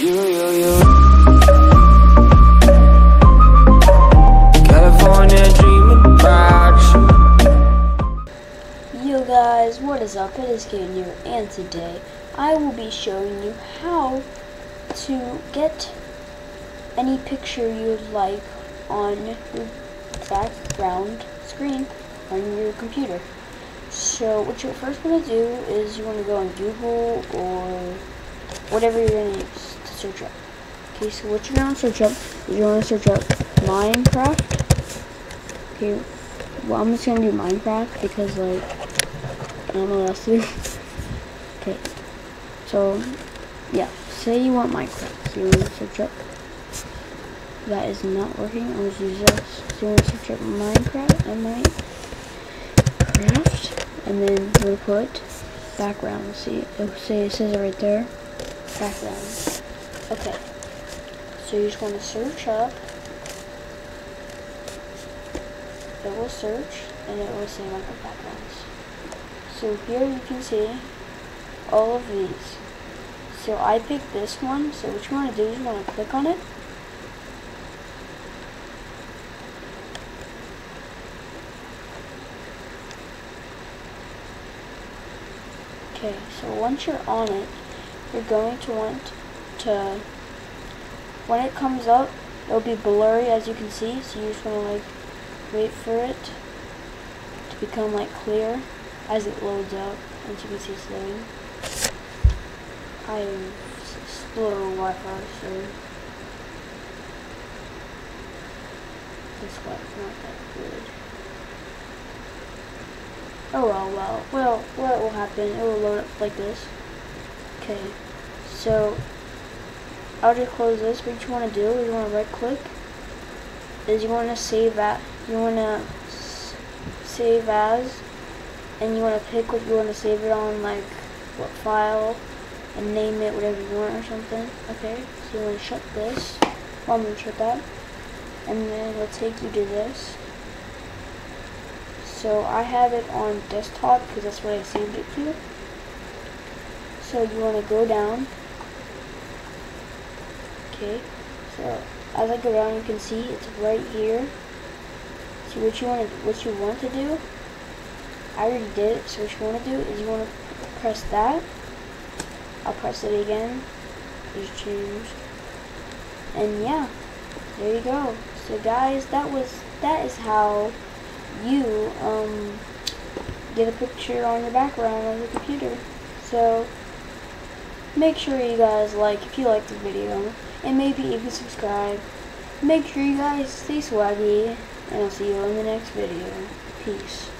Yo guys, what is up? It is Kaden here, and today I will be showing you how to get any picture you'd like on your background screen on your computer. So what you're first going to do is you want to go on Google or whatever you're going to use search up. Okay, so what you're to search up is going to search up Minecraft. Okay, well I'm just to do Minecraft because like I don't know okay, so yeah, say you want Minecraft. So you want to search up. That is not working. I'm to use. So you want to search up Minecraft. I might craft, and then we'll put background. See, it'll say it says it right there. Background. Okay. So you just want to search up. It will search, and it will say Minecraft backgrounds. So here you can see all of these. So I picked this one. So what you want to do is you want to click on it. Okay, so once you're on it, you're going to want to, when it comes up, it'll be blurry as you can see, so you just want to like wait for it to become like clear as it loads up. As you can see it's. I am slow Wi-Fi, so this Wi-Fi's not that good. Oh well, well, well, what will happen? It will load up like this. Okay, so I'll just close this. What you want to do is you want to right click. Is you want to save that. You want to save as, and you want to pick what you want to save it on, like what file, and name it whatever you want or something. Okay, so you want to shut this. I'm gonna shut that, and then it'll take you to this. So I have it on desktop because that's what I saved it to. So you want to go down. Okay. So as I go down, you can see it's right here. So what you want to what you want to do? I already did it. So what you want to do is you want to press that. I'll press it again. Just choose. And yeah, there you go. So guys, that was that is how you um, get a picture on your background on your computer. So make sure you guys like if you like the video and maybe even subscribe. Make sure you guys stay swaggy and I'll see you in the next video. Peace.